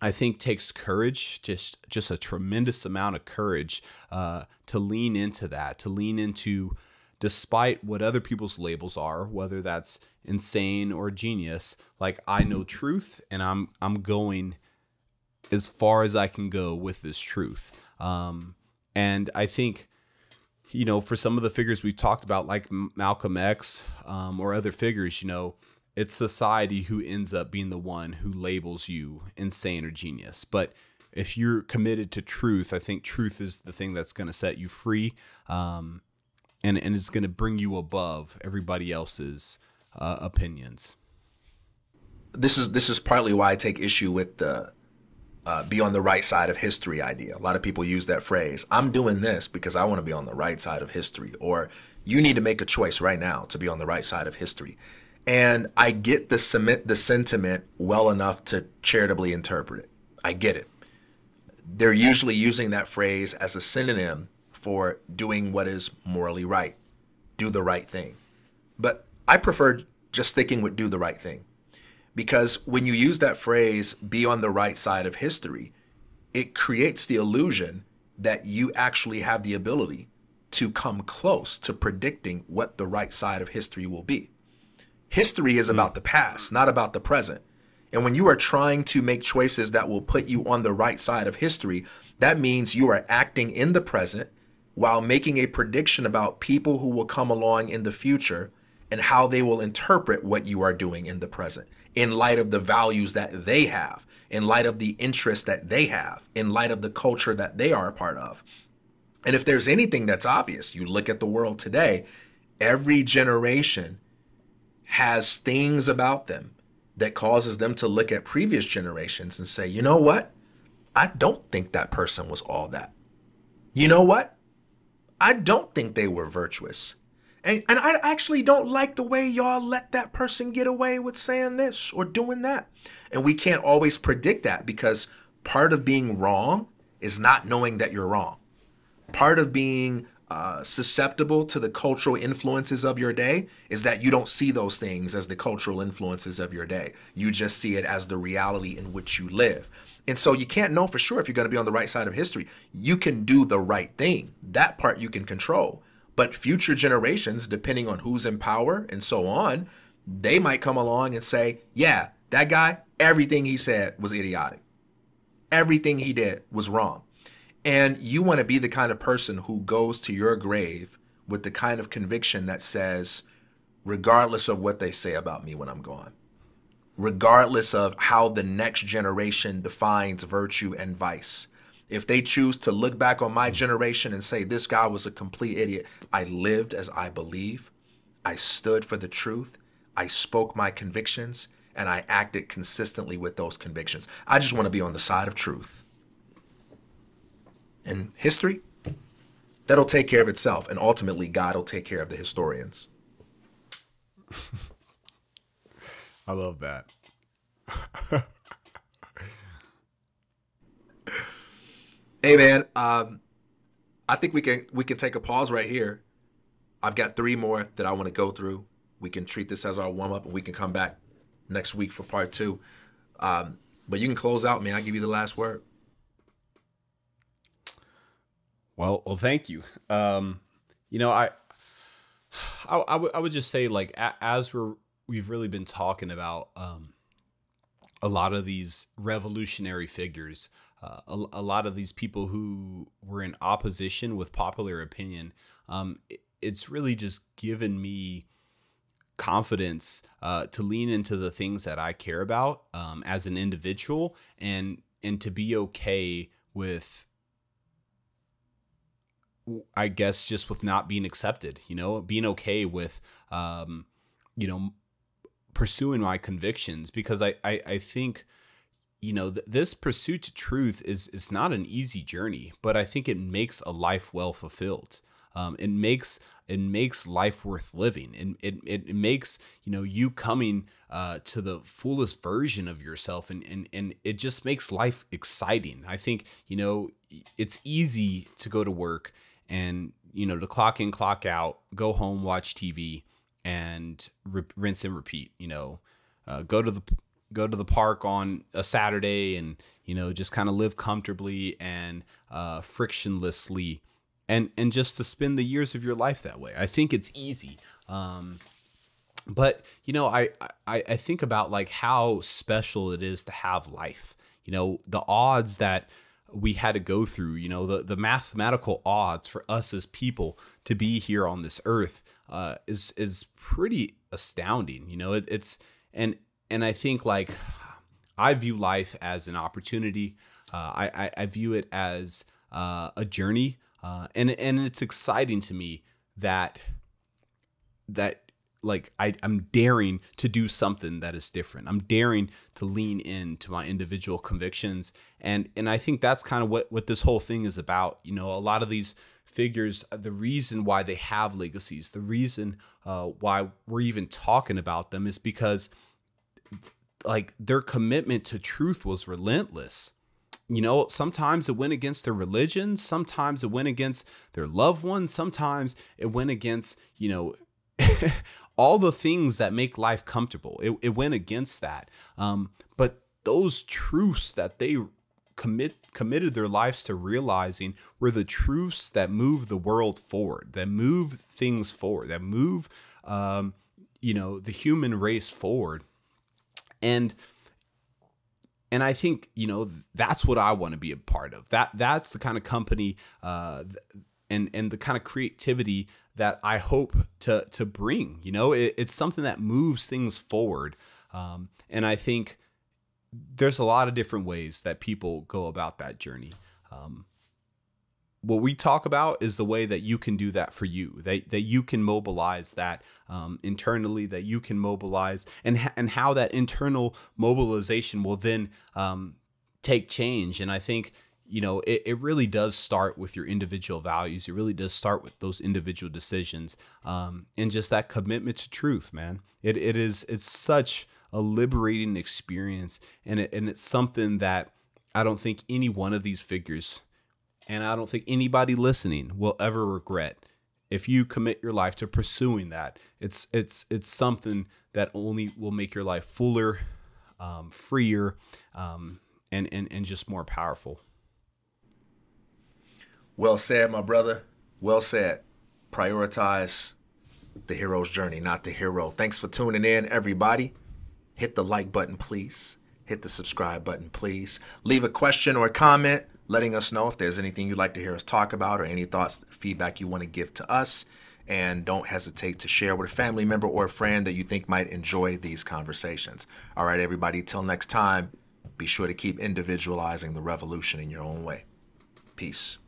I think takes courage, just just a tremendous amount of courage uh, to lean into that, to lean into despite what other people's labels are, whether that's insane or genius, like I know truth and I'm I'm going as far as I can go with this truth. Um, and I think you know, for some of the figures we've talked about, like Malcolm X um, or other figures, you know, it's society who ends up being the one who labels you insane or genius. But if you're committed to truth, I think truth is the thing that's going to set you free. Um, and and it's going to bring you above everybody else's uh, opinions. This is this is partly why I take issue with the uh, be on the right side of history idea. A lot of people use that phrase. I'm doing this because I want to be on the right side of history, or you need to make a choice right now to be on the right side of history. And I get the cement the sentiment well enough to charitably interpret it. I get it. They're usually using that phrase as a synonym for doing what is morally right, do the right thing. But I prefer just sticking with do the right thing. Because when you use that phrase, be on the right side of history, it creates the illusion that you actually have the ability to come close to predicting what the right side of history will be. History is about the past, not about the present. And when you are trying to make choices that will put you on the right side of history, that means you are acting in the present while making a prediction about people who will come along in the future and how they will interpret what you are doing in the present in light of the values that they have, in light of the interests that they have, in light of the culture that they are a part of. And if there's anything that's obvious, you look at the world today, every generation has things about them that causes them to look at previous generations and say, you know what? I don't think that person was all that. You know what? I don't think they were virtuous. And, and I actually don't like the way y'all let that person get away with saying this or doing that. And we can't always predict that because part of being wrong is not knowing that you're wrong. Part of being uh, susceptible to the cultural influences of your day is that you don't see those things as the cultural influences of your day. You just see it as the reality in which you live. And so you can't know for sure if you're going to be on the right side of history. You can do the right thing. That part you can control. But future generations, depending on who's in power and so on, they might come along and say, yeah, that guy, everything he said was idiotic. Everything he did was wrong. And you want to be the kind of person who goes to your grave with the kind of conviction that says, regardless of what they say about me when I'm gone, regardless of how the next generation defines virtue and vice, if they choose to look back on my hmm. generation and say this guy was a complete idiot, I lived as I believe. I stood for the truth. I spoke my convictions and I acted consistently with those convictions. I just want to be on the side of truth. And history, that'll take care of itself. And ultimately, God will take care of the historians. I love that. Hey man, um, I think we can we can take a pause right here. I've got three more that I want to go through. We can treat this as our warm up, and we can come back next week for part two. Um, but you can close out, man. I give you the last word. Well, well, thank you. Um, you know, I, I, I, w- I would just say like a- as we're we've really been talking about um, a lot of these revolutionary figures uh, a, a, lot of these people who were in opposition with popular opinion, um, it, it's really just given me confidence uh, to lean into the things that I care about um, as an individual and and to be okay with I guess just with not being accepted, you know, being okay with um, you know pursuing my convictions because I I, I think you know, th- this pursuit to truth is is not an easy journey, but I think it makes a life well fulfilled. Um, it makes it makes life worth living, and it, it, it makes you know you coming uh, to the fullest version of yourself, and, and and it just makes life exciting. I think you know it's easy to go to work and you know to clock in, clock out, go home, watch TV, and re- rinse and repeat. You know, uh, go to the go to the park on a Saturday and you know just kind of live comfortably and uh, frictionlessly and and just to spend the years of your life that way. I think it's easy. Um, but you know, I, I I think about like how special it is to have life. You know, the odds that we had to go through, you know, the, the mathematical odds for us as people to be here on this earth uh, is is pretty astounding. You know, it, it's and and I think like I view life as an opportunity. Uh, I, I, I view it as uh, a journey, uh, and and it's exciting to me that that like I, I'm daring to do something that is different. I'm daring to lean into my individual convictions, and and I think that's kind of what what this whole thing is about. You know, a lot of these figures, the reason why they have legacies, the reason uh, why we're even talking about them is because like their commitment to truth was relentless. You know, sometimes it went against their religion, sometimes it went against their loved ones, sometimes it went against, you know, all the things that make life comfortable. It, it went against that. Um, but those truths that they commit committed their lives to realizing were the truths that move the world forward, that move things forward, that move um, you know the human race forward, and and I think you know that's what I want to be a part of. That that's the kind of company uh, and and the kind of creativity that I hope to to bring. You know, it, it's something that moves things forward, um, and I think there's a lot of different ways that people go about that journey. Um, what we talk about is the way that you can do that for you that, that you can mobilize that um, internally that you can mobilize and, and how that internal mobilization will then um, take change and i think you know it, it really does start with your individual values it really does start with those individual decisions um, and just that commitment to truth man it, it is it's such a liberating experience and, it, and it's something that i don't think any one of these figures and I don't think anybody listening will ever regret if you commit your life to pursuing that. It's it's it's something that only will make your life fuller, um, freer, um, and and and just more powerful. Well said, my brother. Well said. Prioritize the hero's journey, not the hero. Thanks for tuning in, everybody. Hit the like button, please. Hit the subscribe button, please. Leave a question or a comment letting us know if there's anything you'd like to hear us talk about or any thoughts, feedback you want to give to us. And don't hesitate to share with a family member or a friend that you think might enjoy these conversations. All right, everybody, till next time, be sure to keep individualizing the revolution in your own way. Peace.